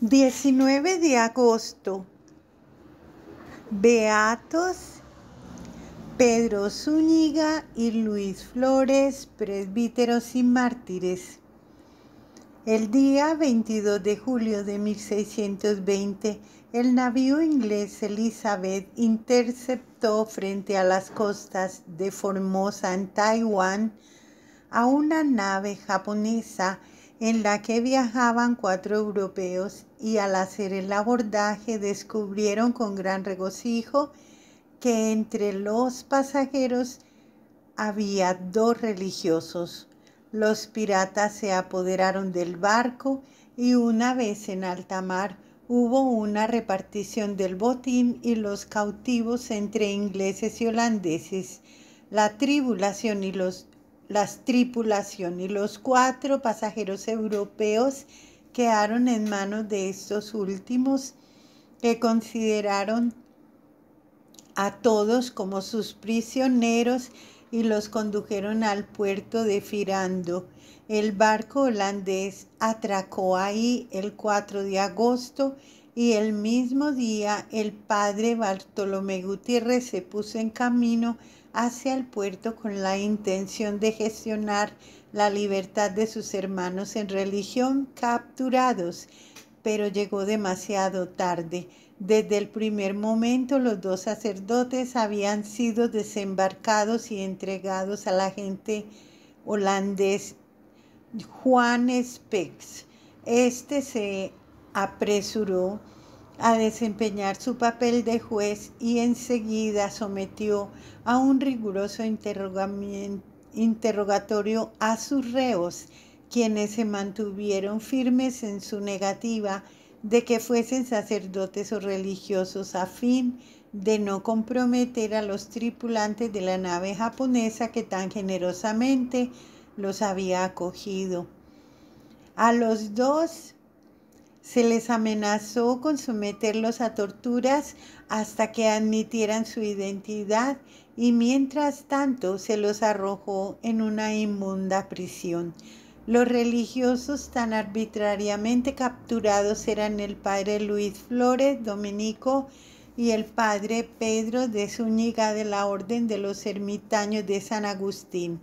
19 de agosto. Beatos Pedro Zúñiga y Luis Flores, presbíteros y mártires. El día 22 de julio de 1620, el navío inglés Elizabeth interceptó frente a las costas de Formosa en Taiwán a una nave japonesa en la que viajaban cuatro europeos y al hacer el abordaje descubrieron con gran regocijo que entre los pasajeros había dos religiosos. Los piratas se apoderaron del barco y una vez en alta mar hubo una repartición del botín y los cautivos entre ingleses y holandeses. La tribulación y los las tripulación y los cuatro pasajeros europeos quedaron en manos de estos últimos que consideraron a todos como sus prisioneros y los condujeron al puerto de Firando. El barco holandés atracó ahí el 4 de agosto y el mismo día el padre Bartolomé Gutiérrez se puso en camino hacia el puerto con la intención de gestionar la libertad de sus hermanos en religión capturados, pero llegó demasiado tarde. Desde el primer momento los dos sacerdotes habían sido desembarcados y entregados a la gente holandés Juan Spex. Este se apresuró a desempeñar su papel de juez y enseguida sometió a un riguroso interrogatorio a sus reos, quienes se mantuvieron firmes en su negativa de que fuesen sacerdotes o religiosos a fin de no comprometer a los tripulantes de la nave japonesa que tan generosamente los había acogido. A los dos se les amenazó con someterlos a torturas hasta que admitieran su identidad y mientras tanto se los arrojó en una inmunda prisión. Los religiosos tan arbitrariamente capturados eran el padre Luis Flores Dominico y el padre Pedro de Zúñiga de la Orden de los Ermitaños de San Agustín.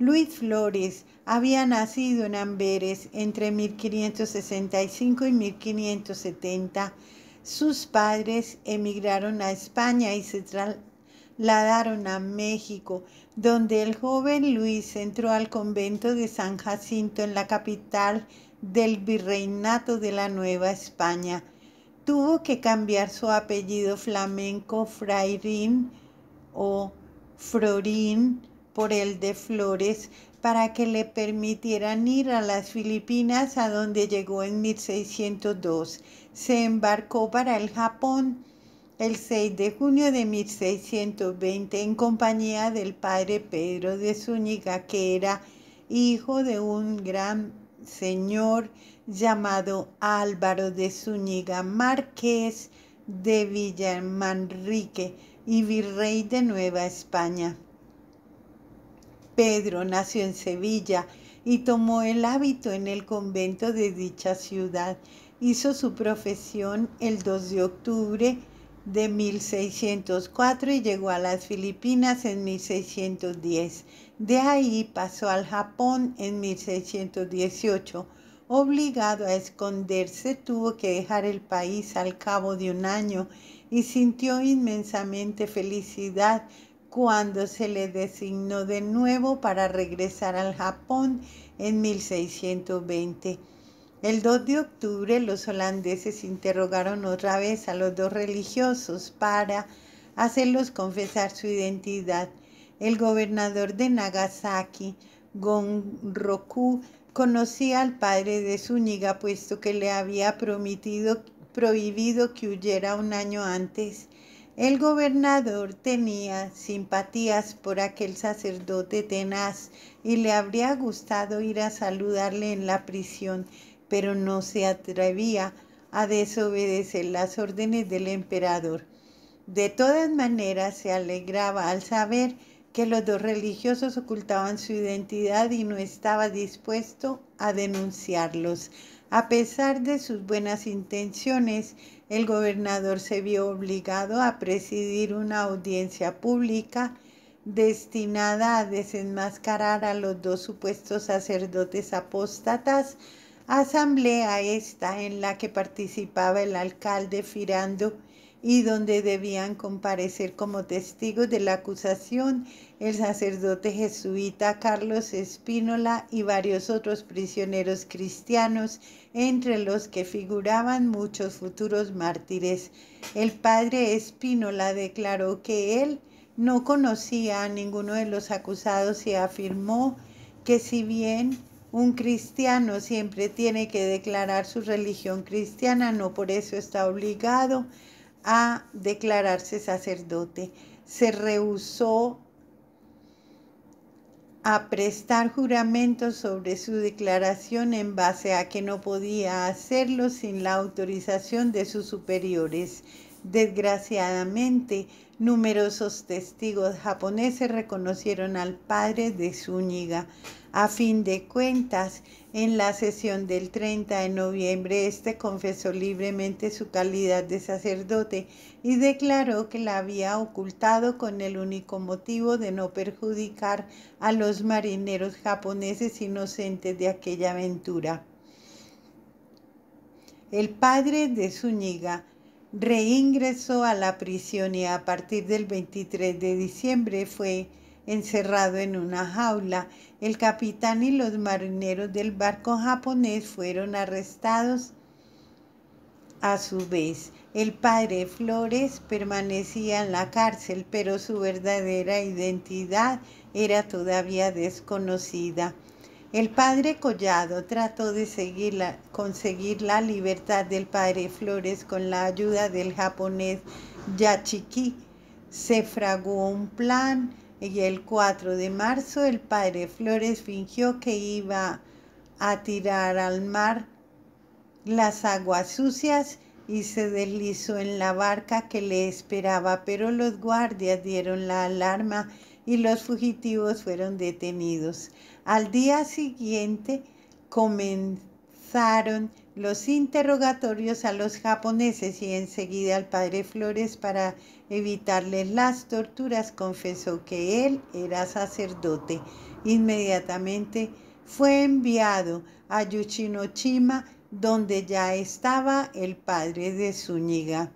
Luis Flores había nacido en Amberes entre 1565 y 1570. Sus padres emigraron a España y se trasladaron a México, donde el joven Luis entró al convento de San Jacinto en la capital del virreinato de la Nueva España. Tuvo que cambiar su apellido flamenco Frairín o Frorín por el de Flores para que le permitieran ir a las Filipinas a donde llegó en 1602. Se embarcó para el Japón el 6 de junio de 1620 en compañía del padre Pedro de Zúñiga, que era hijo de un gran señor llamado Álvaro de Zúñiga, marqués de Villamanrique y virrey de Nueva España. Pedro nació en Sevilla y tomó el hábito en el convento de dicha ciudad. Hizo su profesión el 2 de octubre de 1604 y llegó a las Filipinas en 1610. De ahí pasó al Japón en 1618. Obligado a esconderse, tuvo que dejar el país al cabo de un año y sintió inmensamente felicidad cuando se le designó de nuevo para regresar al Japón en 1620. El 2 de octubre los holandeses interrogaron otra vez a los dos religiosos para hacerlos confesar su identidad. El gobernador de Nagasaki, Gonroku, conocía al padre de Zúñiga puesto que le había prometido, prohibido que huyera un año antes. El gobernador tenía simpatías por aquel sacerdote tenaz y le habría gustado ir a saludarle en la prisión, pero no se atrevía a desobedecer las órdenes del emperador. De todas maneras se alegraba al saber que los dos religiosos ocultaban su identidad y no estaba dispuesto a denunciarlos. A pesar de sus buenas intenciones, el gobernador se vio obligado a presidir una audiencia pública destinada a desenmascarar a los dos supuestos sacerdotes apóstatas, asamblea esta en la que participaba el alcalde Firando y donde debían comparecer como testigos de la acusación el sacerdote jesuita Carlos Espínola y varios otros prisioneros cristianos, entre los que figuraban muchos futuros mártires. El padre Espínola declaró que él no conocía a ninguno de los acusados y afirmó que si bien un cristiano siempre tiene que declarar su religión cristiana, no por eso está obligado a declararse sacerdote. Se rehusó a prestar juramento sobre su declaración en base a que no podía hacerlo sin la autorización de sus superiores. Desgraciadamente, numerosos testigos japoneses reconocieron al padre de Zúñiga. A fin de cuentas, en la sesión del 30 de noviembre, este confesó libremente su calidad de sacerdote y declaró que la había ocultado con el único motivo de no perjudicar a los marineros japoneses inocentes de aquella aventura. El padre de Zúñiga reingresó a la prisión y a partir del 23 de diciembre fue encerrado en una jaula. El capitán y los marineros del barco japonés fueron arrestados a su vez. El padre Flores permanecía en la cárcel, pero su verdadera identidad era todavía desconocida. El padre Collado trató de conseguir la libertad del padre Flores con la ayuda del japonés Yachiki. Se fraguó un plan y el 4 de marzo el padre Flores fingió que iba a tirar al mar las aguas sucias y se deslizó en la barca que le esperaba, pero los guardias dieron la alarma y los fugitivos fueron detenidos. Al día siguiente comenzaron los interrogatorios a los japoneses y enseguida al padre Flores para evitarles las torturas confesó que él era sacerdote. Inmediatamente fue enviado a Yuchinochima donde ya estaba el padre de Zúñiga.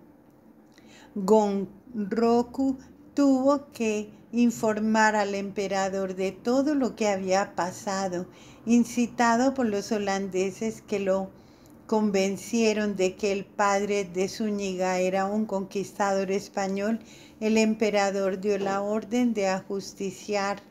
Gonroku tuvo que informar al emperador de todo lo que había pasado, incitado por los holandeses que lo convencieron de que el padre de Zúñiga era un conquistador español, el emperador dio la orden de ajusticiar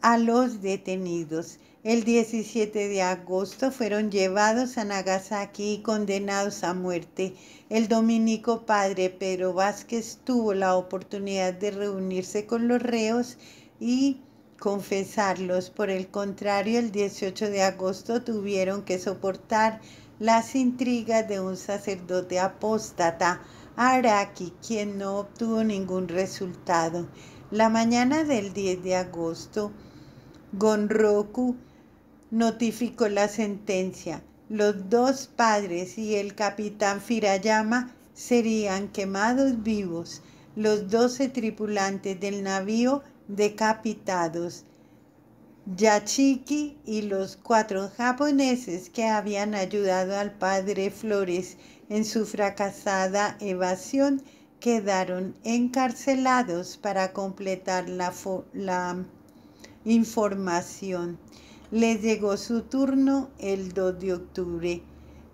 a los detenidos. El 17 de agosto fueron llevados a Nagasaki y condenados a muerte. El dominico padre Pedro Vázquez tuvo la oportunidad de reunirse con los reos y confesarlos. Por el contrario, el 18 de agosto tuvieron que soportar las intrigas de un sacerdote apóstata, Araki, quien no obtuvo ningún resultado. La mañana del 10 de agosto, Gonroku notificó la sentencia. Los dos padres y el capitán Firayama serían quemados vivos. Los doce tripulantes del navío decapitados. Yachiki y los cuatro japoneses que habían ayudado al padre Flores en su fracasada evasión quedaron encarcelados para completar la, la información. Les llegó su turno el 2 de octubre.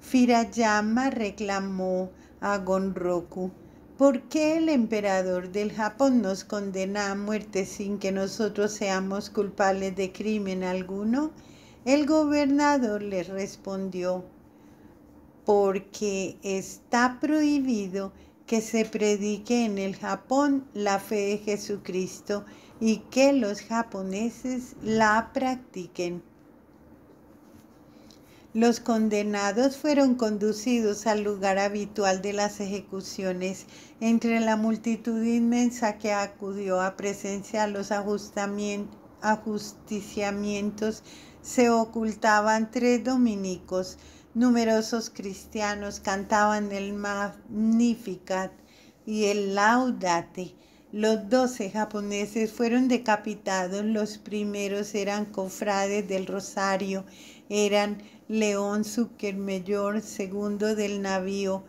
Firayama reclamó a Gonroku ¿Por qué el emperador del Japón nos condena a muerte sin que nosotros seamos culpables de crimen alguno? El gobernador le respondió, porque está prohibido que se predique en el Japón la fe de Jesucristo y que los japoneses la practiquen. Los condenados fueron conducidos al lugar habitual de las ejecuciones. Entre la multitud inmensa que acudió a presenciar los ajusticiamientos se ocultaban tres dominicos. Numerosos cristianos cantaban el Magnificat y el Laudate. Los doce japoneses fueron decapitados. Los primeros eran cofrades del Rosario. Eran León Zuckermeyor, segundo del navío.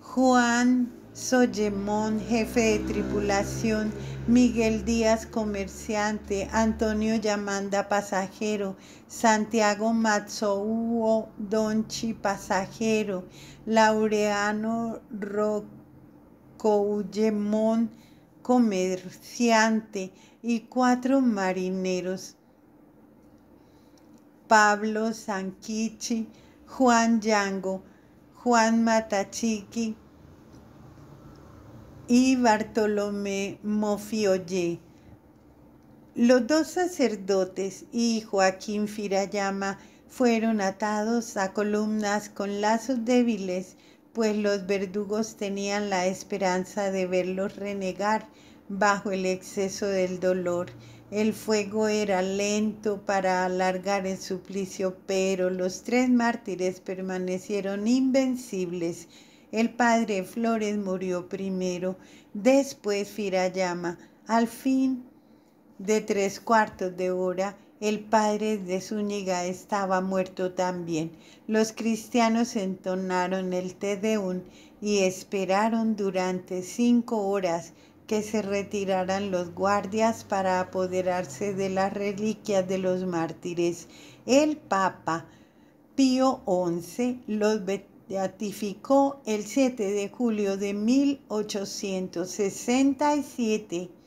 Juan Soyemón, jefe de tripulación, Miguel Díaz, comerciante, Antonio Yamanda, pasajero, Santiago Matsouo Donchi, pasajero, Laureano Rocougemón, comerciante, y cuatro marineros. Pablo Sanquichi, Juan Yango, Juan Matachiqui, y Bartolomé Mofioye. Los dos sacerdotes y Joaquín Firayama fueron atados a columnas con lazos débiles, pues los verdugos tenían la esperanza de verlos renegar bajo el exceso del dolor. El fuego era lento para alargar el suplicio, pero los tres mártires permanecieron invencibles el padre Flores murió primero, después Firayama. Al fin de tres cuartos de hora, el padre de Zúñiga estaba muerto también. Los cristianos entonaron el Te Deum y esperaron durante cinco horas que se retiraran los guardias para apoderarse de las reliquias de los mártires. El Papa Pío XI los beatificó el 7 de julio de 1867.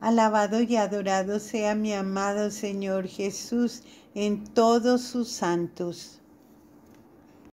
Alabado y adorado sea mi amado Señor Jesús en todos sus santos.